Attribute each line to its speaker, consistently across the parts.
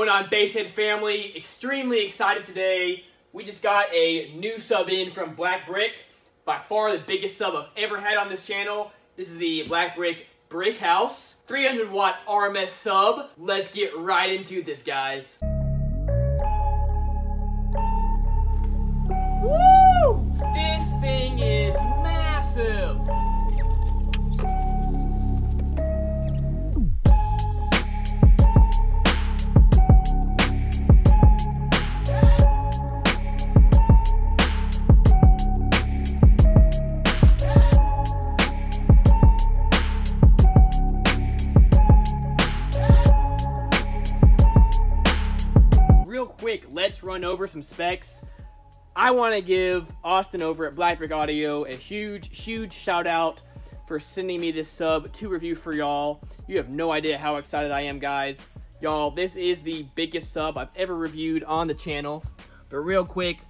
Speaker 1: going on, Basshead family? Extremely excited today. We just got a new sub in from Black Brick. By far the biggest sub I've ever had on this channel. This is the Black Brick Brick House. 300 watt RMS sub. Let's get right into this, guys. Over some specs. I want to give Austin over at Black Brick Audio a huge, huge shout out for sending me this sub to review for y'all. You have no idea how excited I am, guys. Y'all, this is the biggest sub I've ever reviewed on the channel. But real quick,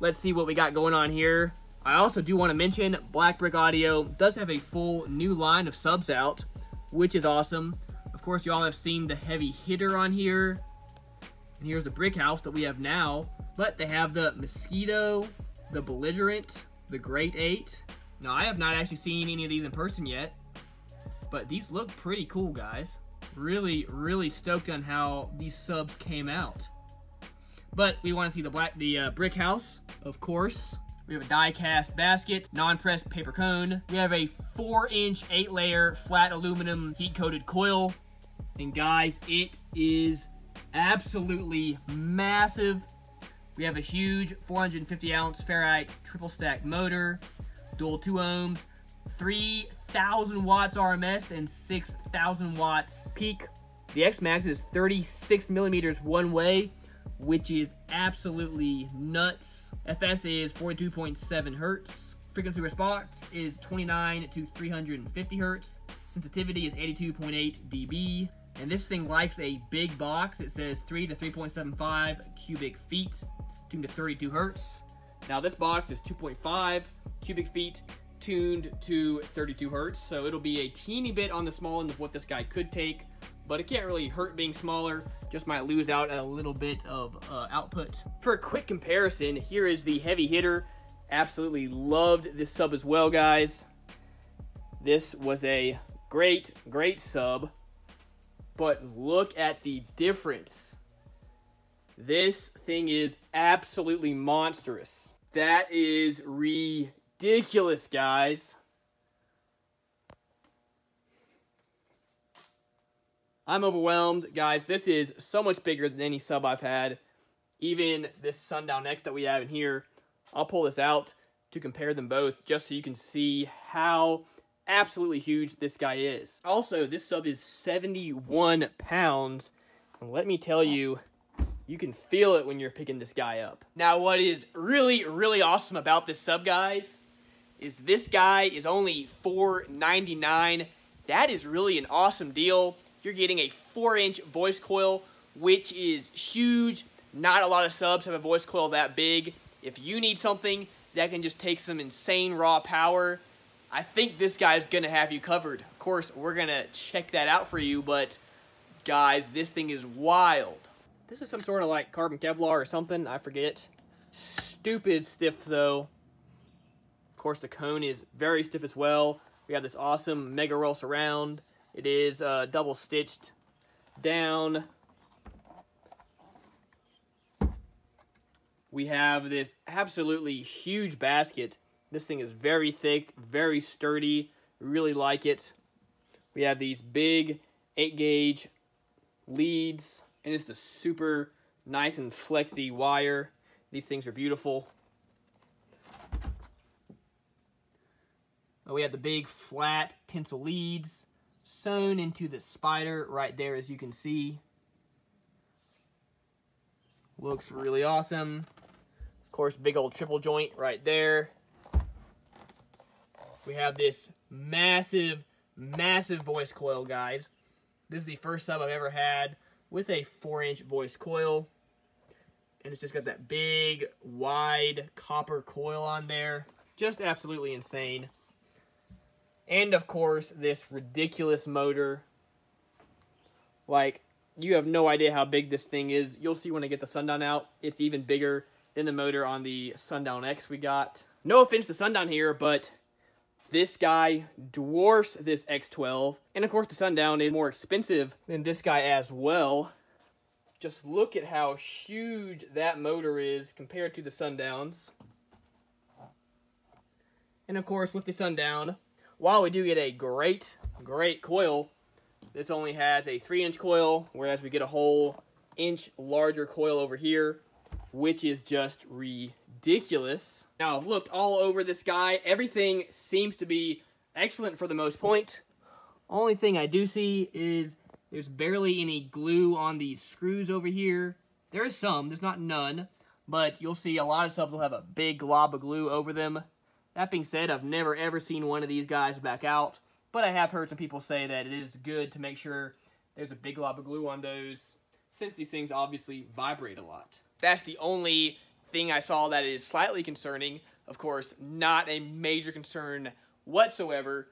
Speaker 1: let's see what we got going on here. I also do want to mention Black Brick Audio does have a full new line of subs out, which is awesome. Of course, y'all have seen the heavy hitter on here. And here's the brick house that we have now. But they have the Mosquito, the Belligerent, the Great 8. Now, I have not actually seen any of these in person yet. But these look pretty cool, guys. Really, really stoked on how these subs came out. But we want to see the black, the uh, brick house, of course. We have a die-cast basket, non-pressed paper cone. We have a 4-inch, 8-layer flat aluminum heat-coated coil. And guys, it is absolutely massive. We have a huge 450 ounce ferrite triple stack motor, dual 2 ohms, 3000 watts RMS, and 6000 watts peak. The X Max is 36 millimeters one way, which is absolutely nuts. FS is 42.7 hertz. Frequency response is 29 to 350 hertz. Sensitivity is 82.8 dB. And this thing likes a big box. It says 3 to 3.75 cubic feet, tuned to 32 hertz. Now this box is 2.5 cubic feet, tuned to 32 hertz. So it'll be a teeny bit on the small end of what this guy could take, but it can't really hurt being smaller. Just might lose out a little bit of uh, output. For a quick comparison, here is the heavy hitter. Absolutely loved this sub as well, guys. This was a great, great sub. But look at the difference. This thing is absolutely monstrous. That is ridiculous, guys. I'm overwhelmed, guys. This is so much bigger than any sub I've had. Even this Sundown X that we have in here. I'll pull this out to compare them both just so you can see how absolutely huge this guy is. Also, this sub is 71 pounds. And let me tell you, you can feel it when you're picking this guy up. Now, what is really, really awesome about this sub, guys, is this guy is only $4.99. That is really an awesome deal. You're getting a 4-inch voice coil, which is huge. Not a lot of subs have a voice coil that big. If you need something that can just take some insane raw power, I think this guy's going to have you covered. Of course, we're going to check that out for you, but guys, this thing is wild. This is some sort of like carbon Kevlar or something, I forget. Stupid stiff though. Of course, the cone is very stiff as well. We have this awesome Mega Roll Surround. It is uh, double stitched down. We have this absolutely huge basket this thing is very thick, very sturdy. Really like it. We have these big 8 gauge leads and it's a super nice and flexy wire. These things are beautiful. We have the big flat tinsel leads sewn into the spider right there as you can see. Looks really awesome. Of course, big old triple joint right there we have this massive, massive voice coil, guys. This is the first sub I've ever had with a 4-inch voice coil. And it's just got that big, wide copper coil on there. Just absolutely insane. And, of course, this ridiculous motor. Like, You have no idea how big this thing is. You'll see when I get the Sundown out. It's even bigger than the motor on the Sundown X we got. No offense to Sundown here, but this guy dwarfs this X12. And of course, the Sundown is more expensive than this guy as well. Just look at how huge that motor is compared to the Sundowns. And of course, with the Sundown, while we do get a great, great coil, this only has a 3-inch coil, whereas we get a whole inch larger coil over here, which is just ridiculous. Now, I've looked all over this guy. Everything seems to be excellent for the most point. Only thing I do see is there's barely any glue on these screws over here. There is some, there's not none, but you'll see a lot of subs will have a big glob of glue over them. That being said, I've never ever seen one of these guys back out, but I have heard some people say that it is good to make sure there's a big glob of glue on those, since these things obviously vibrate a lot. That's the only thing I saw that is slightly concerning. Of course, not a major concern whatsoever.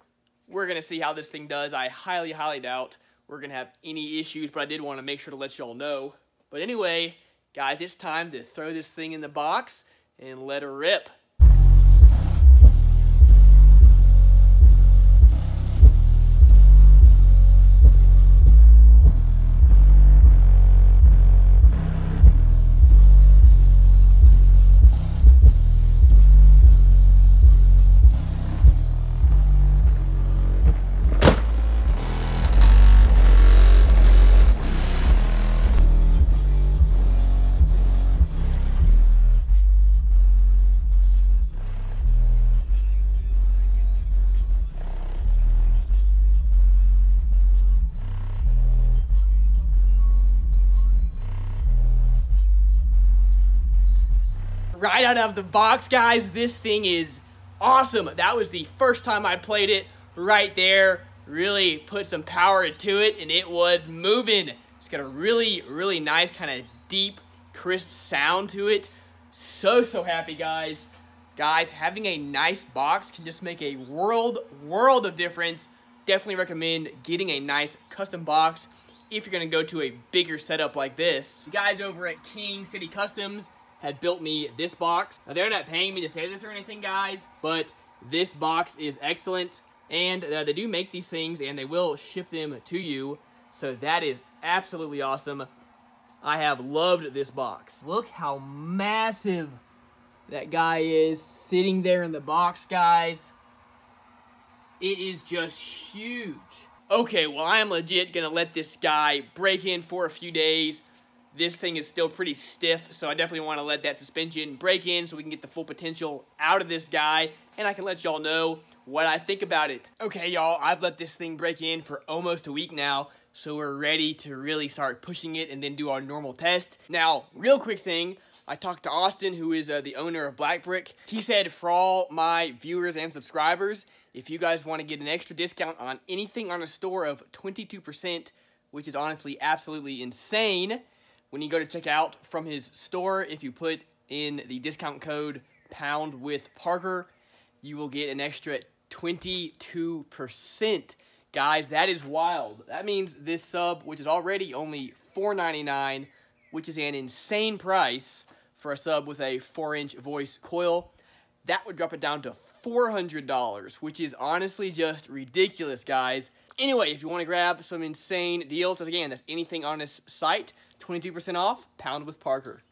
Speaker 1: We're going to see how this thing does. I highly, highly doubt we're going to have any issues, but I did want to make sure to let y'all know. But anyway, guys, it's time to throw this thing in the box and let her rip. Right out of the box, guys. This thing is awesome. That was the first time I played it right there. Really put some power into it, and it was moving. It's got a really, really nice kind of deep, crisp sound to it. So, so happy, guys. Guys, having a nice box can just make a world, world of difference. Definitely recommend getting a nice custom box if you're to go to a bigger setup like this. You guys over at King City Customs, had built me this box. Now, they're not paying me to say this or anything, guys, but this box is excellent. And uh, they do make these things, and they will ship them to you. So that is absolutely awesome. I have loved this box. Look how massive that guy is sitting there in the box, guys. It is just huge. Okay, well, I am legit going to let this guy break in for a few days, this thing is still pretty stiff, so I definitely want to let that suspension break in so we can get the full potential out of this guy, and I can let y'all know what I think about it. Okay, y'all, I've let this thing break in for almost a week now, so we're ready to really start pushing it and then do our normal test. Now, real quick thing, I talked to Austin, who is uh, the owner of Black Brick. He said for all my viewers and subscribers, if you guys want to get an extra discount on anything on a store of 22%, which is honestly absolutely insane, when you go to check out from his store, if you put in the discount code pound with Parker, you will get an extra 22%. Guys, that is wild. That means this sub, which is already only $4.99, which is an insane price for a sub with a 4-inch voice coil, that would drop it down to $400, which is honestly just ridiculous, guys. Anyway, if you want to grab some insane deals, again, that's anything on this site, 22% off, pound with Parker.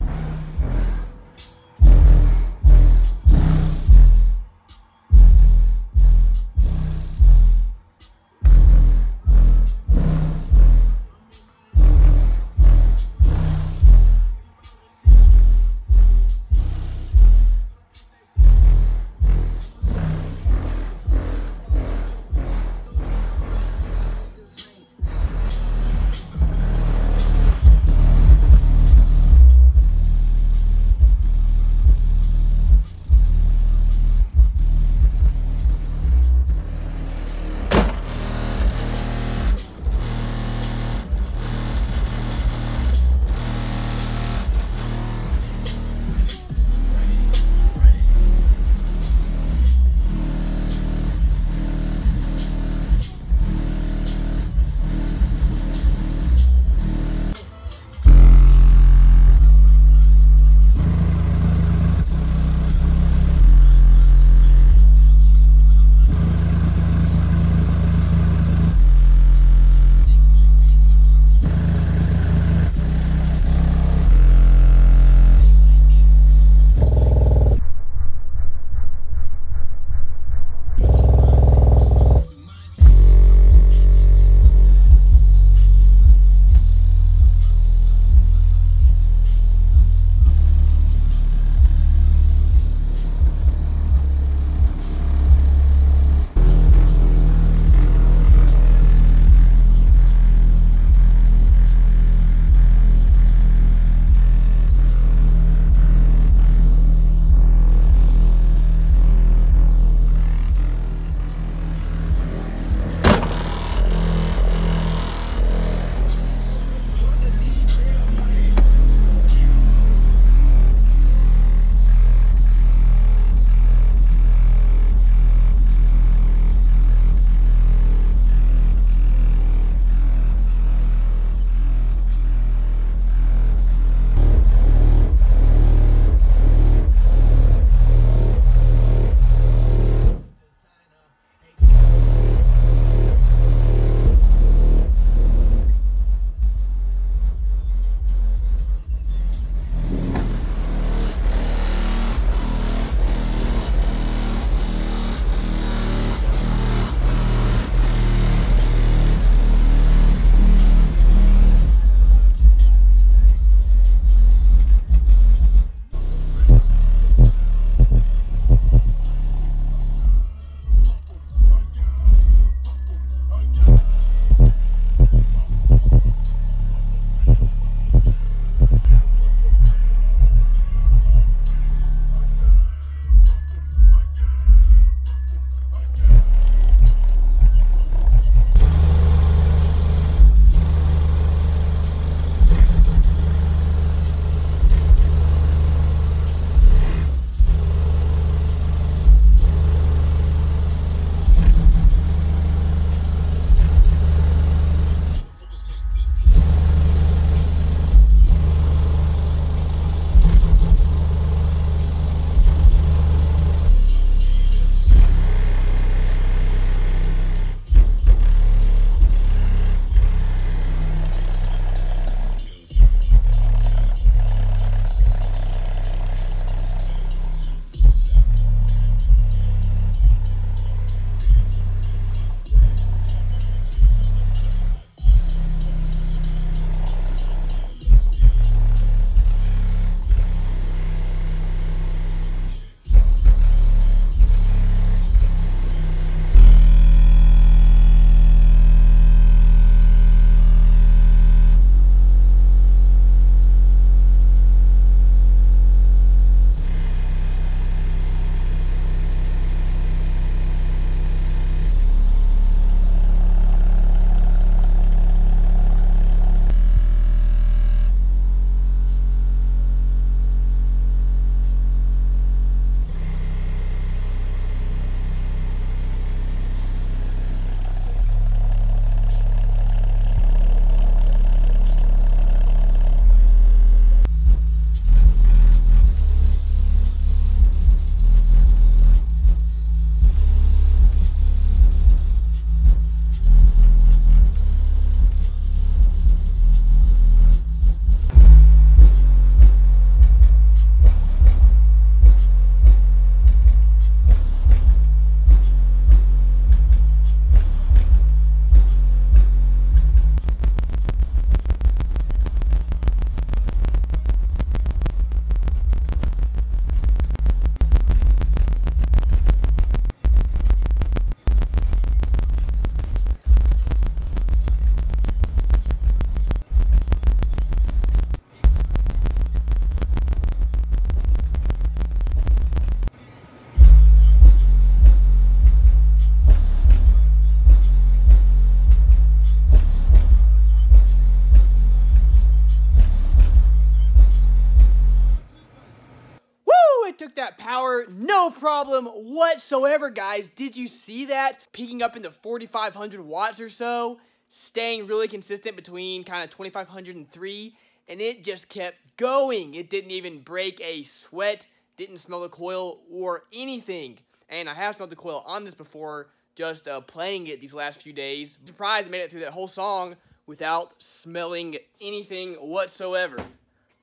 Speaker 1: Problem whatsoever, guys. Did you see that? Peaking up into 4,500 watts or so, staying really consistent between kind of 2,500 and 3, and it just kept going. It didn't even break a sweat, didn't smell the coil or anything. And I have smelled the coil on this before, just uh, playing it these last few days. Surprised I made it through that whole song without smelling anything whatsoever.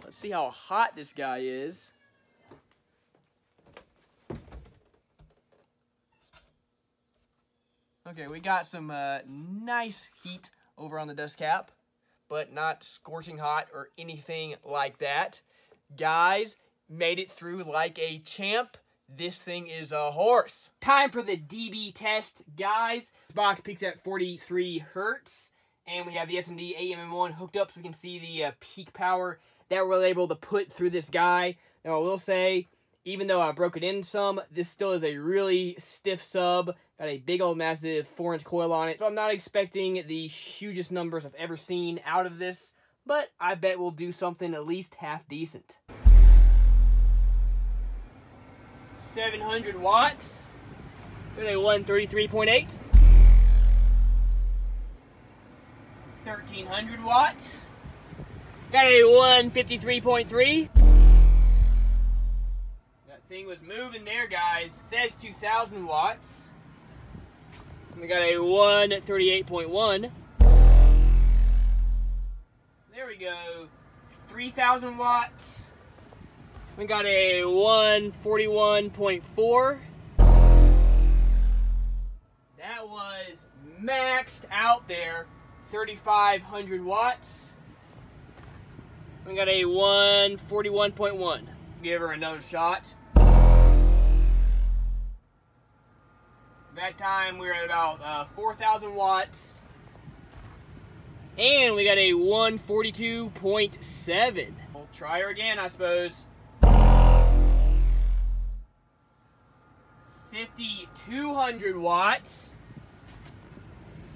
Speaker 1: Let's see how hot this guy is. Okay, we got some uh, nice heat over on the dust cap, but not scorching hot or anything like that. Guys, made it through like a champ. This thing is a horse. Time for the DB test, guys. Box peaks at 43 hertz, and we have the SMD AMM1 hooked up so we can see the uh, peak power that we're able to put through this guy. Now, I will say, even though I broke it in some, this still is a really stiff sub. Got a big old massive 4-inch coil on it. So I'm not expecting the hugest numbers I've ever seen out of this, but I bet we'll do something at least half decent. 700 watts. Got a 133.8. 1300 watts. Got a 153.3. Thing was moving there, guys. It says 2000 watts. We got a 138.1. There we go. 3000 watts. We got a 141.4. That was maxed out there. 3500 watts. We got a 141.1. Give her another shot. That time we were at about uh, 4,000 watts. And we got a 142.7. We'll try her again, I suppose. 5,200 watts.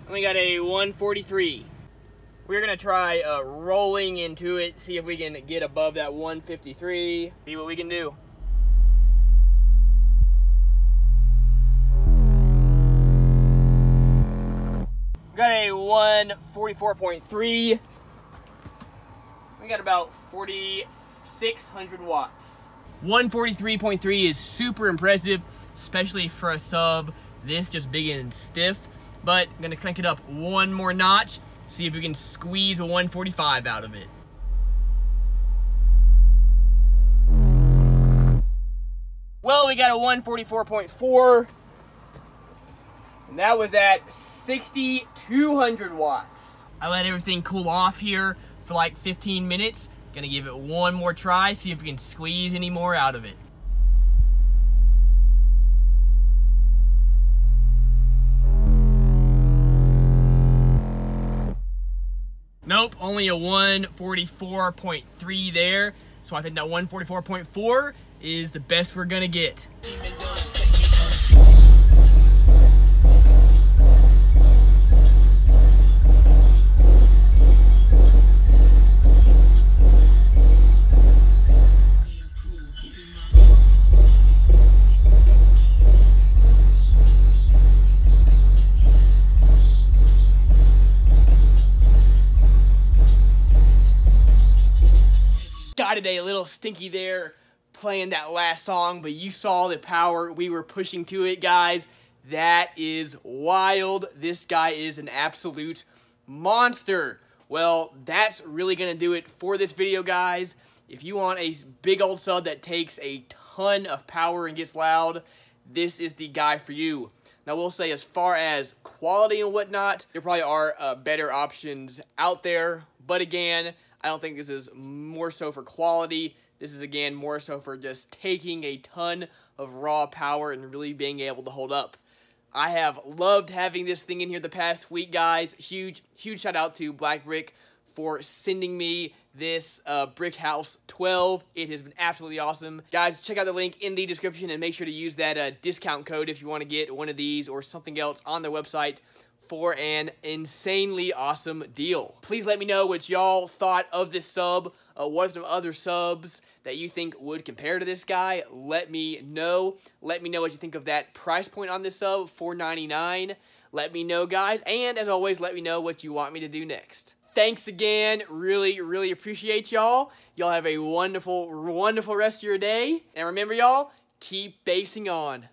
Speaker 1: And we got a 143. We're gonna try uh, rolling into it, see if we can get above that 153, see what we can do. Got a 144.3. We got about 4,600 watts. 143.3 is super impressive, especially for a sub this just big and stiff. But I'm gonna crank it up one more notch, see if we can squeeze a 145 out of it. Well, we got a 144.4. And that was at 6,200 watts. I let everything cool off here for like 15 minutes. Gonna give it one more try, see if we can squeeze any more out of it. Nope, only a 144.3 there. So I think that 144.4 is the best we're gonna get. Stinky there playing that last song, but you saw the power we were pushing to it, guys. That is wild. This guy is an absolute monster. Well, that's really going to do it for this video, guys. If you want a big old sub that takes a ton of power and gets loud, this is the guy for you. Now, we'll say as far as quality and whatnot, there probably are uh, better options out there. But again, I don't think this is more so for quality. This is, again, more so for just taking a ton of raw power and really being able to hold up. I have loved having this thing in here the past week, guys. Huge, huge shout out to Black Brick for sending me this uh, Brick House 12. It has been absolutely awesome. Guys, check out the link in the description and make sure to use that uh, discount code if you want to get one of these or something else on their website for an insanely awesome deal. Please let me know what y'all thought of this sub. Uh, what are some other subs that you think would compare to this guy? Let me know. Let me know what you think of that price point on this sub, $4.99. Let me know, guys. And as always, let me know what you want me to do next. Thanks again. Really, really appreciate y'all. Y'all have a wonderful, wonderful rest of your day. And remember, y'all, keep basing on.